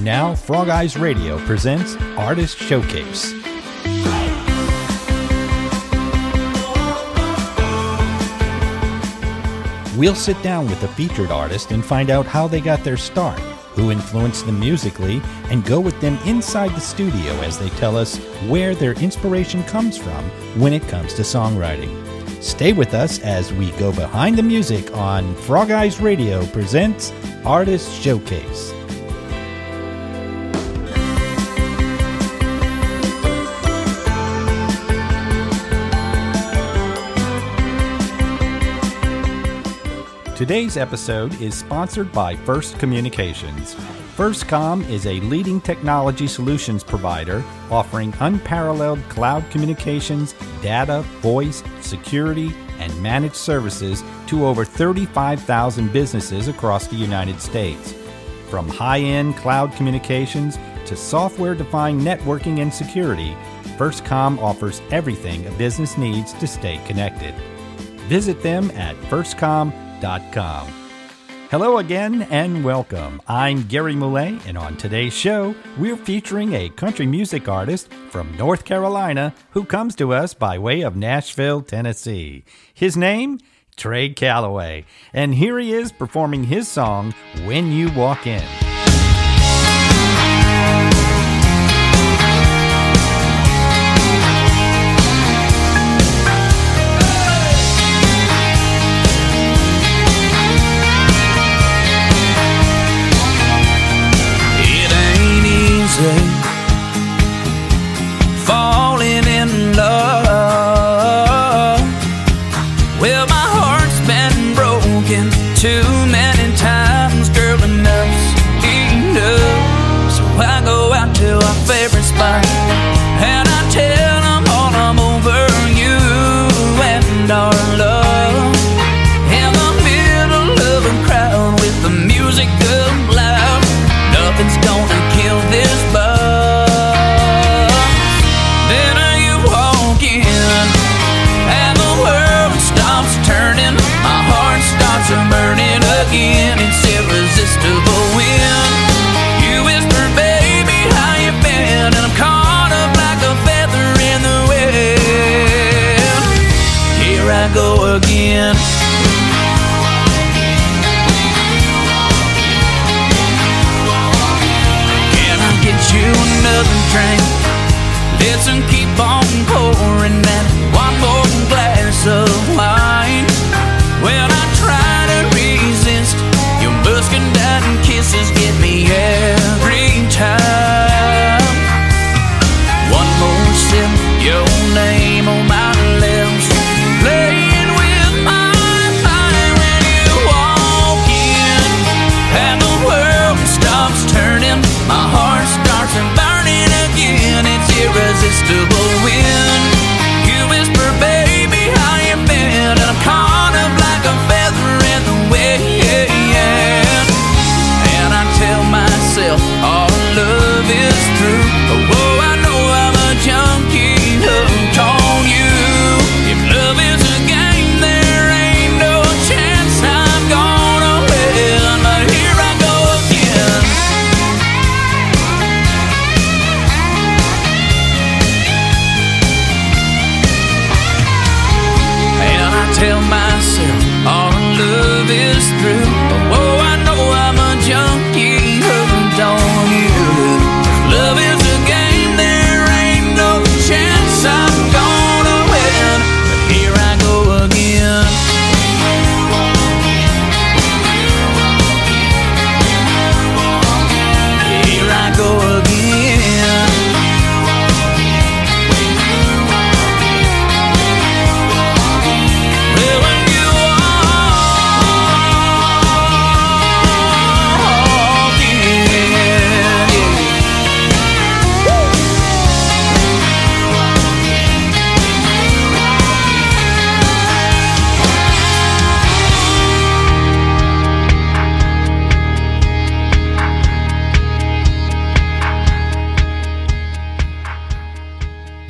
And now, Frog Eyes Radio presents Artist Showcase. We'll sit down with a featured artist and find out how they got their start, who influenced them musically, and go with them inside the studio as they tell us where their inspiration comes from when it comes to songwriting. Stay with us as we go behind the music on Frog Eyes Radio presents Artist Showcase. Today's episode is sponsored by First Communications. FirstCom is a leading technology solutions provider offering unparalleled cloud communications, data, voice, security, and managed services to over 35,000 businesses across the United States. From high end cloud communications to software defined networking and security, FirstCom offers everything a business needs to stay connected. Visit them at firstcom.com Hello again and welcome. I'm Gary Malay, and on today's show, we're featuring a country music artist from North Carolina who comes to us by way of Nashville, Tennessee. His name? Trey Calloway. And here he is performing his song, When You Walk In. Broken go again.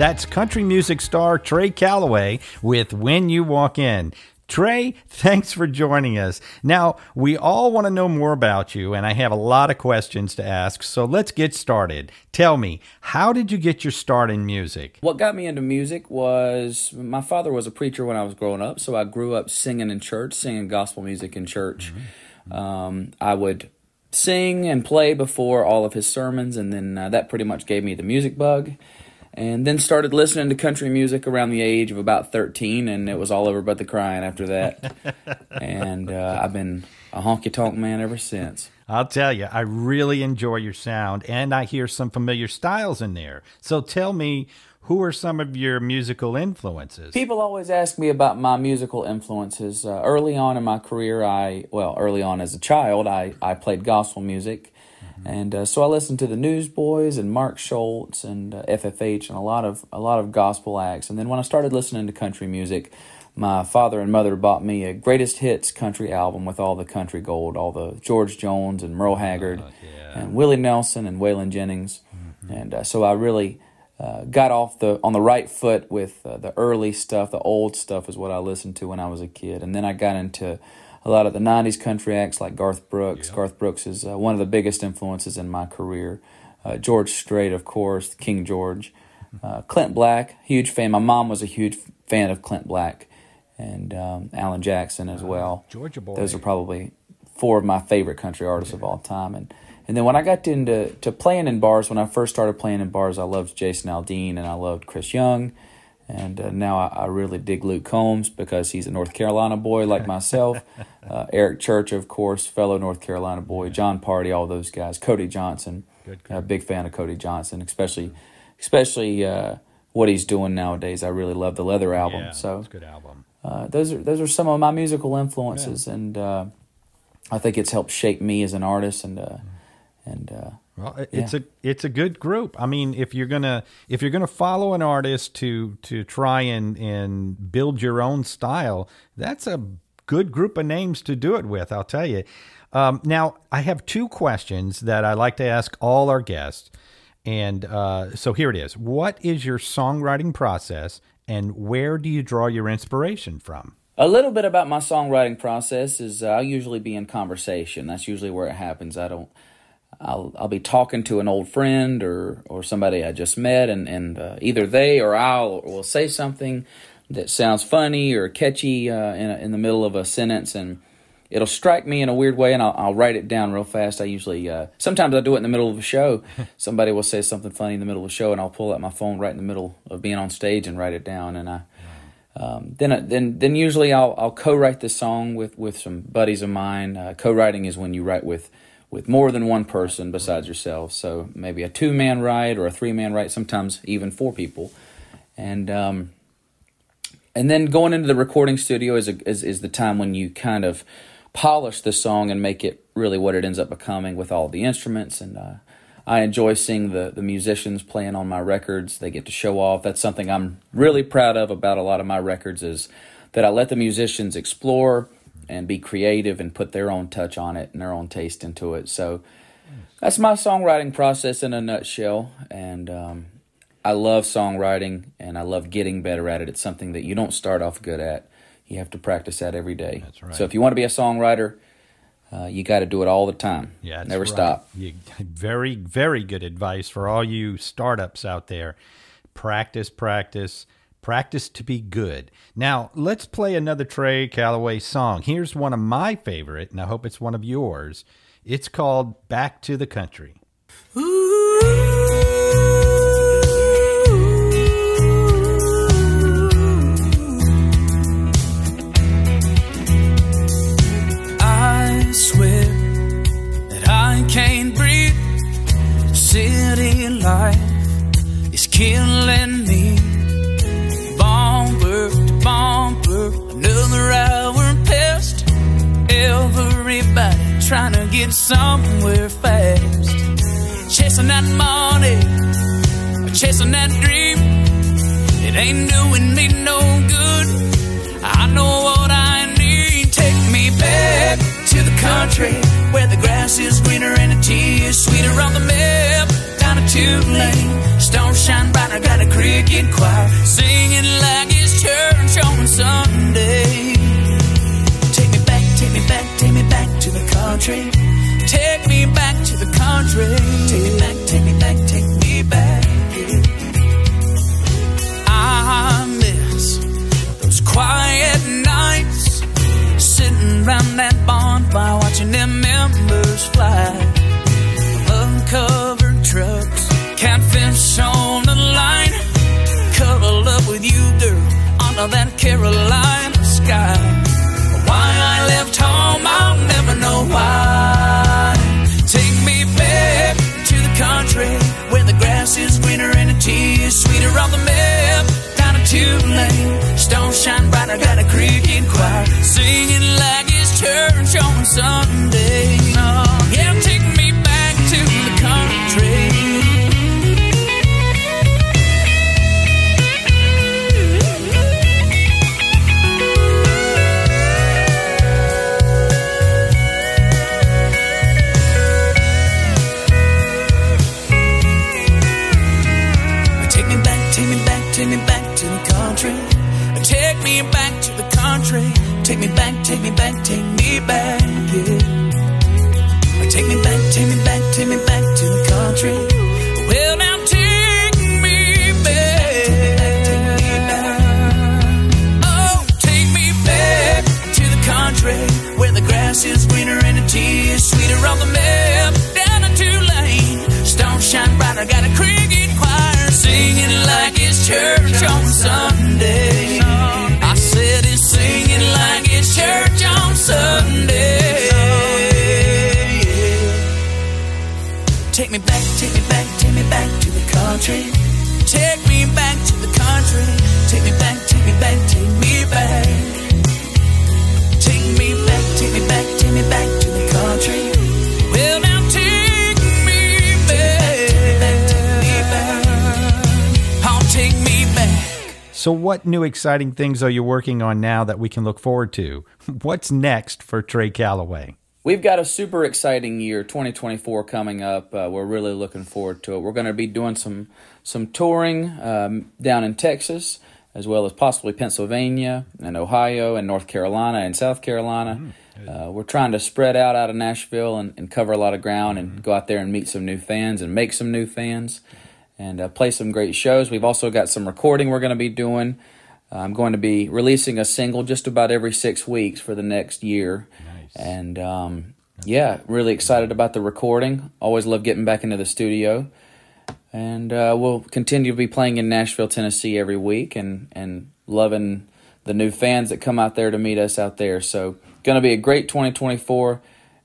That's country music star Trey Calloway with When You Walk In. Trey, thanks for joining us. Now, we all want to know more about you, and I have a lot of questions to ask, so let's get started. Tell me, how did you get your start in music? What got me into music was my father was a preacher when I was growing up, so I grew up singing in church, singing gospel music in church. Mm-hmm. Um, I would sing and play before all of his sermons, and then uh, that pretty much gave me the music bug. And then started listening to country music around the age of about 13, and it was all over but the crying after that. and uh, I've been a honky tonk man ever since. I'll tell you, I really enjoy your sound, and I hear some familiar styles in there. So tell me, who are some of your musical influences? People always ask me about my musical influences. Uh, early on in my career, I, well, early on as a child, I, I played gospel music. And uh, so I listened to the Newsboys and Mark Schultz and uh, FFH and a lot of a lot of gospel acts. And then when I started listening to country music, my father and mother bought me a greatest hits country album with all the country gold, all the George Jones and Merle Haggard, uh, yeah. and Willie Nelson and Waylon Jennings. Mm-hmm. And uh, so I really uh, got off the on the right foot with uh, the early stuff. The old stuff is what I listened to when I was a kid, and then I got into a lot of the '90s country acts like Garth Brooks. Yeah. Garth Brooks is uh, one of the biggest influences in my career. Uh, George Strait, of course, King George. Uh, Clint Black, huge fan. My mom was a huge fan of Clint Black and um, Alan Jackson as well. Georgia boy. Those are probably four of my favorite country artists yeah. of all time, and and then when I got into to playing in bars, when I first started playing in bars, I loved Jason Aldean and I loved Chris Young. And uh, now I, I, really dig Luke Combs because he's a North Carolina boy like myself. uh, Eric Church, of course, fellow North Carolina boy. Jon Pardi, all those guys. Cody Johnson, a big fan of Cody Johnson, especially especially uh, what he's doing nowadays. I really love the Leather album. Yeah, so good album. Uh, those are those are some of my musical influences, yeah. and uh, I think it's helped shape me as an artist and uh, and uh, well, it's yeah. a it's a good group. I mean, if you're gonna if you're gonna follow an artist to to try and and build your own style, that's a good group of names to do it with. I'll tell you. Um, now, I have two questions that I like to ask all our guests, and uh, so here it is. What is your songwriting process, and where do you draw your inspiration from? A little bit about my songwriting process is uh, I'll usually be in conversation. That's usually where it happens. I don't I'll I'll be talking to an old friend or or somebody I just met, and and uh, either they or I'll will say something that sounds funny or catchy uh, in a, in the middle of a sentence, and it'll strike me in a weird way, and I'll, I'll write it down real fast. I usually uh, sometimes I do it in the middle of a show. somebody will say something funny in the middle of a show, and I'll pull out my phone right in the middle of being on stage and write it down, and I. Um, then, then, then usually I'll, I'll co-write this song with, with some buddies of mine. Uh, co-writing is when you write with with more than one person besides yourself. So maybe a two man ride or a three man ride, sometimes even four people. And um, and then going into the recording studio is, a, is is the time when you kind of polish the song and make it really what it ends up becoming with all the instruments and uh, I enjoy seeing the, the musicians playing on my records. They get to show off. That's something I'm really proud of about a lot of my records is that I let the musicians explore and be creative and put their own touch on it and their own taste into it. So that's my songwriting process in a nutshell. And um, I love songwriting and I love getting better at it. It's something that you don't start off good at. You have to practice that every day. That's right. So if you want to be a songwriter, uh, you got to do it all the time. Yeah, never right. stop. You, very, very good advice for all you startups out there. Practice, practice Practice to be good. Now, let's play another Trey Calloway song. Here's one of my favorite, and I hope it's one of yours. It's called Back to the Country. I swear that I can't breathe. City life is killing trying to get somewhere fast. Chasing that money, chasing that dream. It ain't doing me no good. I know what I need. Take me back to the country where the grass is greener and the tea is sweeter on the map. Down a two lane, stone shine bright. I got a cricket choir singing like it's church on Sunday. Country. Singing like it's church on Sunday. Take me back, take me back, So, what new exciting things are you working on now that we can look forward to? What's next for Trey Calloway? We've got a super exciting year, 2024, coming up. Uh, we're really looking forward to it. We're going to be doing some some touring um, down in Texas, as well as possibly Pennsylvania and Ohio and North Carolina and South Carolina. Uh, we're trying to spread out out of Nashville and, and cover a lot of ground and go out there and meet some new fans and make some new fans and uh, play some great shows. We've also got some recording we're going to be doing. I'm going to be releasing a single just about every six weeks for the next year. And um, yeah, really excited about the recording. Always love getting back into the studio. And uh, we'll continue to be playing in Nashville, Tennessee every week and, and loving the new fans that come out there to meet us out there. So, going to be a great 2024.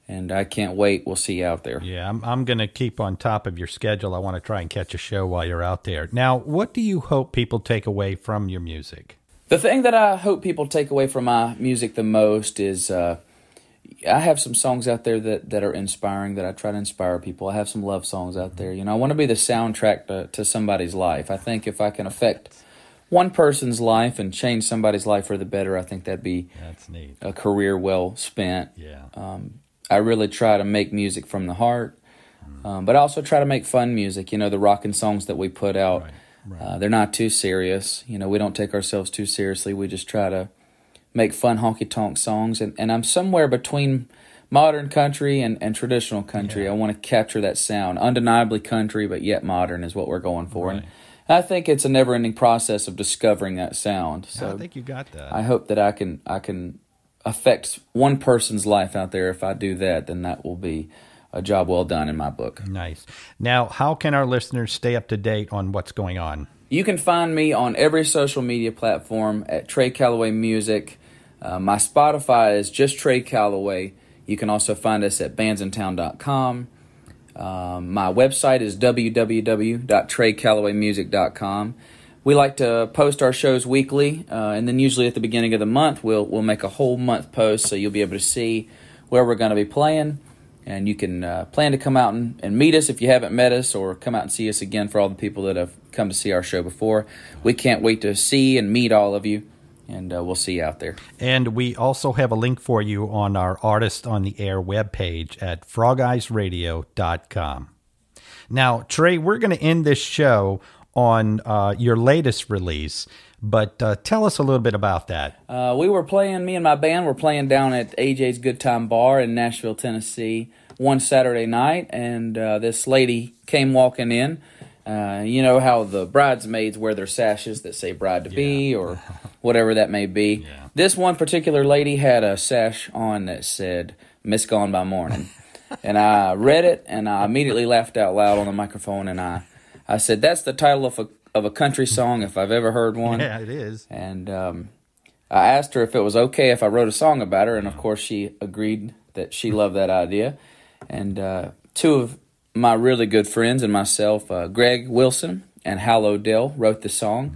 And I can't wait. We'll see you out there. Yeah, I'm, I'm going to keep on top of your schedule. I want to try and catch a show while you're out there. Now, what do you hope people take away from your music? The thing that I hope people take away from my music the most is uh, I have some songs out there that, that are inspiring, that I try to inspire people. I have some love songs out there. You know, I want to be the soundtrack to, to somebody's life. I think if I can affect one person's life and change somebody's life for the better, I think that'd be That's neat. a career well spent. Yeah. Um, I really try to make music from the heart, um, but I also try to make fun music. You know, the rockin' songs that we put out, Right, right. Uh, they're not too serious. You know, we don't take ourselves too seriously. We just try to make fun honky tonk songs, and, and I'm somewhere between modern country and, and traditional country. I want to capture that sound, undeniably country, but yet modern is what we're going for. Right. And I think it's a never ending process of discovering that sound. So I think you got that. I hope that I can I can affect one person's life out there. If I do that, then that will be a job well done in my book. nice. Now, how can our listeners stay up to date on what's going on? You can find me on every social media platform at Trey Calloway Music. Uh, my Spotify is just Trey Calloway. You can also find us at bandsintown.com. Um, my website is www.treycallowaymusic.com. We like to post our shows weekly, uh, and then usually at the beginning of the month, we'll we'll make a whole month post, so you'll be able to see where we're going to be playing, and you can uh, plan to come out and, and meet us if you haven't met us, or come out and see us again for all the people that have come to see our show before. We can't wait to see and meet all of you, and uh, we'll see you out there. And we also have a link for you on our Artist on the Air webpage at frogeyesradio.com. Now, Trey, we're going to end this show on uh, your latest release, But uh, tell us a little bit about that. Uh, we were playing, me and my band were playing down at AJ's Good Time Bar in Nashville, Tennessee, one Saturday night, and uh, this lady came walking in. Uh, you know how the bridesmaids wear their sashes that say bride to be or whatever that may be. Yeah. This one particular lady had a sash on that said Miss Gone by Morning. and I read it and I immediately laughed out loud on the microphone and I, I said, That's the title of a, of a country song if I've ever heard one. Yeah, it is. And um, I asked her if it was okay if I wrote a song about her, and of course she agreed that she loved that idea. And uh, two of my really good friends and myself, uh, Greg Wilson and Hal Odell, wrote the song,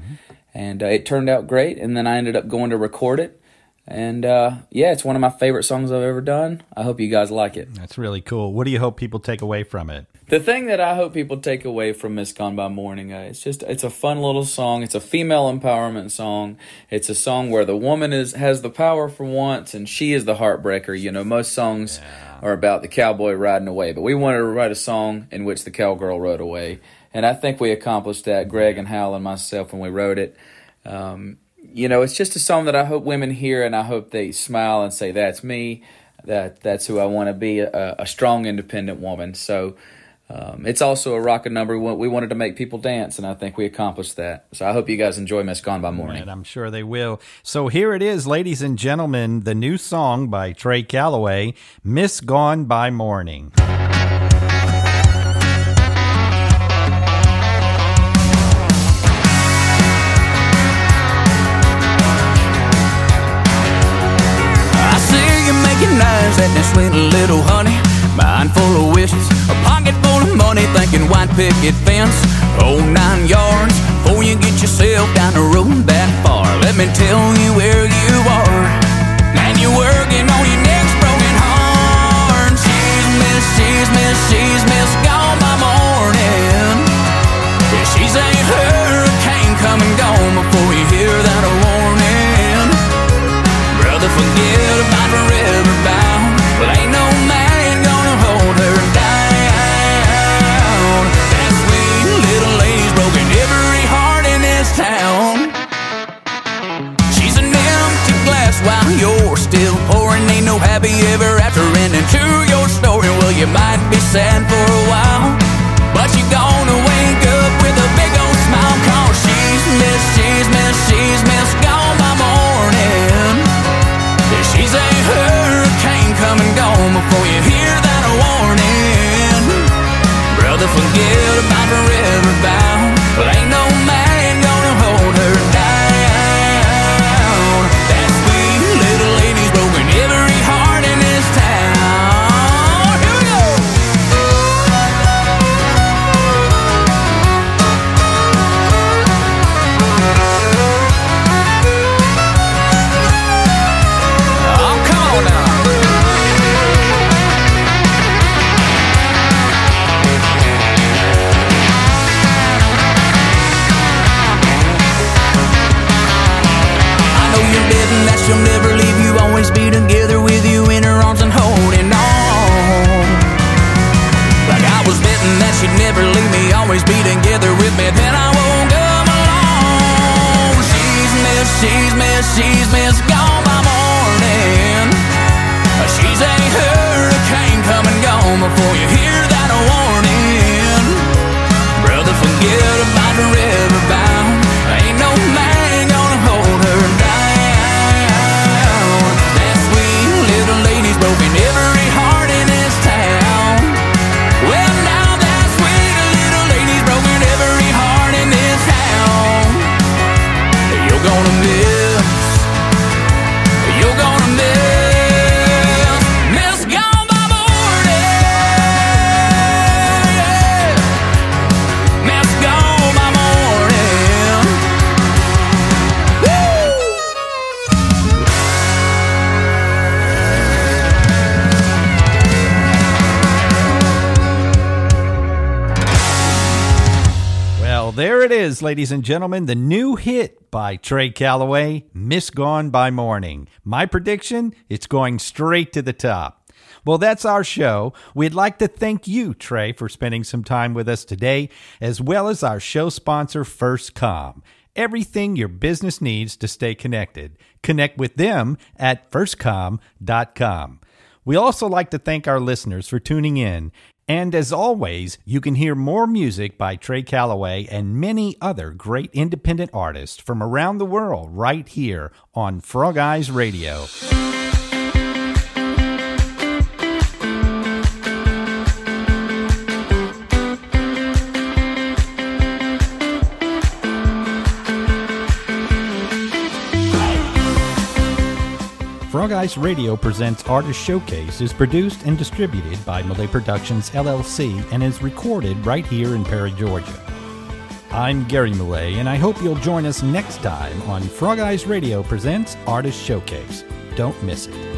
and uh, it turned out great. And then I ended up going to record it. And uh, yeah, it's one of my favorite songs I've ever done. I hope you guys like it. That's really cool. What do you hope people take away from it? The thing that I hope people take away from Miss Gone by Morning, uh, it's just it's a fun little song. It's a female empowerment song. It's a song where the woman is has the power for once, and she is the heartbreaker. You know, most songs are about the cowboy riding away, but we wanted to write a song in which the cowgirl rode away, and I think we accomplished that. Greg and Hal and myself when we wrote it. Um, you know, it's just a song that I hope women hear, and I hope they smile and say, "That's me. That that's who I want to be. A, a strong, independent woman." So. Um, it's also a rockin' number. We we wanted to make people dance, and I think we accomplished that. So I hope you guys enjoy Miss Gone by Morning. And I'm sure they will. So here it is, ladies and gentlemen, the new song by Trey Calloway, Miss Gone by Morning. I see you making eyes at that sweet little honey. Picket fence, oh nine yards. Before you get yourself down the road that far, let me tell you where you is, ladies and gentlemen, the new hit by Trey Calloway, Miss Gone by Morning. My prediction, it's going straight to the top. Well, that's our show. We'd like to thank you, Trey, for spending some time with us today, as well as our show sponsor, FirstCom. Everything your business needs to stay connected. Connect with them at firstcom.com. We also like to thank our listeners for tuning in. And as always, you can hear more music by Trey Calloway and many other great independent artists from around the world right here on Frog Eyes Radio. Frog Eyes Radio presents Artist Showcase is produced and distributed by Malay Productions LLC and is recorded right here in Perry, Georgia. I'm Gary Malay, and I hope you'll join us next time on Frog Eyes Radio presents Artist Showcase. Don't miss it.